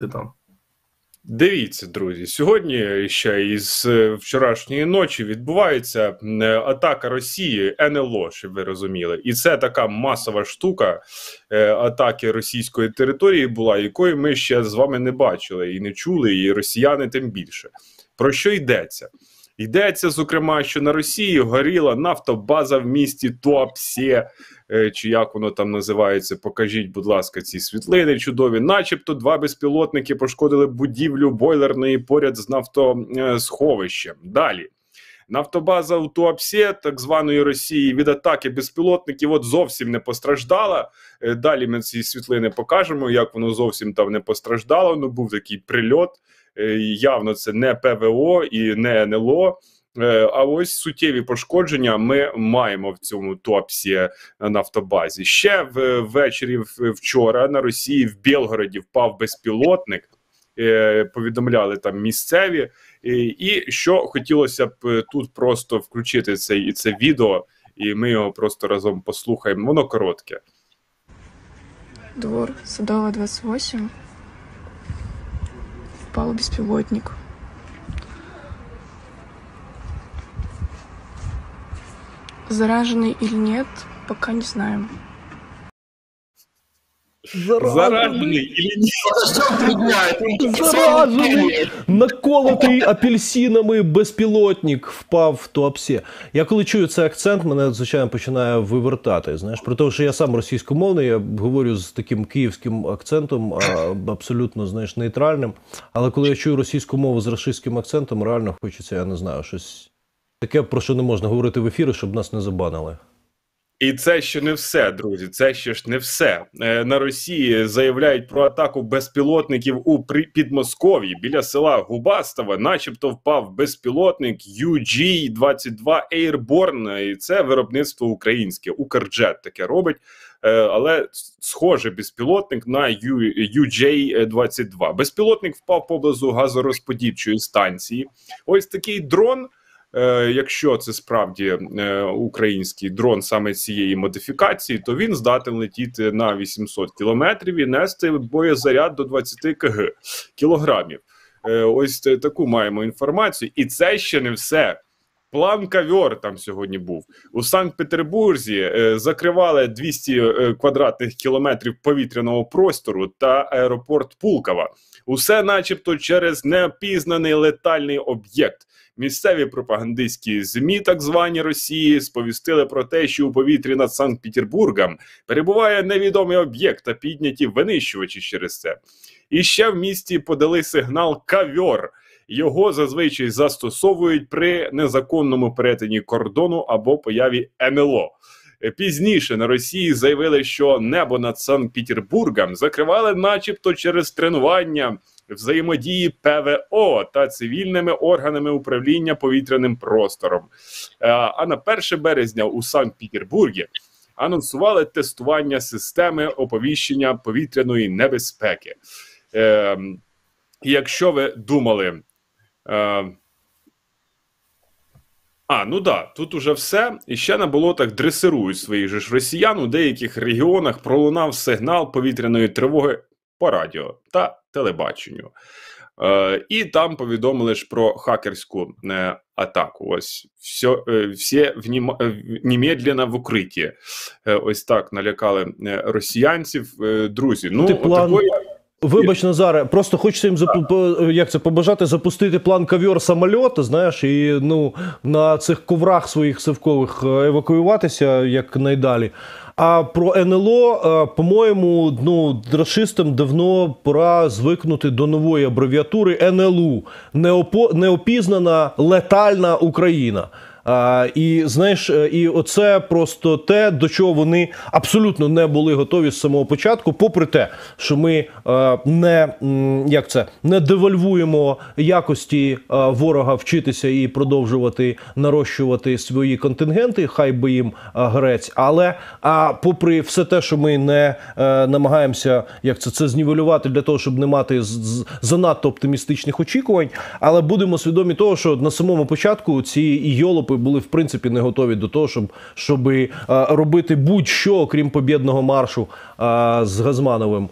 Ти там. Дивіться, друзі, сьогодні ще із е, вчорашньої ночі відбувається е, атака Росії НЛО, щоб ви розуміли, і це така масова штука е, атаки російської території була, якої ми ще з вами не бачили і не чули, і росіяни тим більше. Про що йдеться? Йдеться, зокрема, що на Росії горіла нафтобаза в місті Туапсе, Е, чи як воно там називається. Покажіть, будь ласка, ці світлини чудові, начебто, два безпілотники пошкодили будівлю бойлерної поряд з нафтосховищем. Далі. Нафтобаза у Туапсі, так званої Росії, від атаки безпілотників от зовсім не постраждала. Е, далі ми ці світлини покажемо, як воно зовсім там не постраждало. Ну був такий прильот. Е, явно це не ПВО і не НЛО. Е, а ось суттєві пошкодження ми маємо в цьому топсі нафтобазі. Ще ввечері вчора на Росії в Білгороді впав безпілотник. Е, повідомляли там місцеві, і що хотілося б тут просто включити це і це відео, і ми його просто разом послухаємо. Воно коротке. Двор Садова, 28. Впав беспилотник Зараженный или нет, пока не знаем. Или ні? Заражений! Наколотий апельсинами безпілотник впав в Туапсі. Я коли чую цей акцент, мене звичайно починає вивертати. Знаєш, про те, що я сам російськомовний, я говорю з таким київським акцентом, абсолютно знаєш, нейтральним. Але коли я чую російську мову з російським акцентом, реально хочеться, я не знаю, щось Таке, про що не можна говорити в ефірі, щоб нас не забанили. І це ще не все, друзі. Це ще ж не все е, на Росії. Заявляють про атаку безпілотників у Підмосков'ї біля села Губастова, начебто, впав безпілотник UG-22 Airborne, і це виробництво українське. Укрджет таке робить, е, але схоже безпілотник на UJ-22. Безпілотник впав поблизу газорозподільчої станції. Ось такий дрон. Е, якщо це справді е, український дрон саме цієї модифікації, то він здатен летіти на 800 кілометрів і нести боєзаряд до 20 кг кілограмів. Е, ось таку маємо інформацію, і це ще не все. План кавьор там сьогодні був у Санкт-Петербурзі. Е, закривали 200 е, квадратних кілометрів повітряного простору та аеропорт Пулкова. Усе, начебто, через неопізнаний летальний об'єкт. Місцеві пропагандистські змі, так звані Росії, сповістили про те, що у повітрі над Санкт-Петербургом перебуває невідомий об'єкт та підняті винищувачі через це. І ще в місті подали сигнал кавьор. Його зазвичай застосовують при незаконному перетині кордону або появі НЛО. Пізніше на Росії заявили, що небо над Санкт-Петербургом закривали, начебто, через тренування взаємодії ПВО та цивільними органами управління повітряним простором. Е, а на 1 березня у Санкт-Петербургі анонсували тестування системи оповіщення повітряної небезпеки. Ем, якщо ви думали, Е, а, ну да, тут уже все. І ще на болотах дресирують своїх же ж росіян. У деяких регіонах пролунав сигнал повітряної тривоги по радіо та телебаченню. Е, І там повідомили ж про хакерську е, атаку. Ось все, е, всі внім... Е, немедленно в укритті. Е, ось так налякали е, росіянців. Е, друзі, ну план... такої. Вибач, Назаре, просто хочеться їм запу... як це побажати запустити план кавьор самольоту, знаєш, і ну на цих коврах своїх сивкових е, евакуюватися як найдалі. А про НЛО, е, по-моєму, ну расистам давно пора звикнути до нової абревіатури НЛУ неопо... неопізнана летальна Україна. А, І знаєш, е, і оце просто те, до чого вони абсолютно не були готові з самого початку, попри те, що ми е, не як це не девальвуємо якості е, ворога вчитися і продовжувати нарощувати свої контингенти, хай би їм грець. Але а попри все те, що ми не намагаємося як це це знівелювати для того, щоб не мати з, занадто оптимістичних очікувань, але будемо свідомі того, що на самому початку ці йолопи були в принципі не готові до того, щоб щоб робити будь-що окрім побєдного маршу з Газмановим.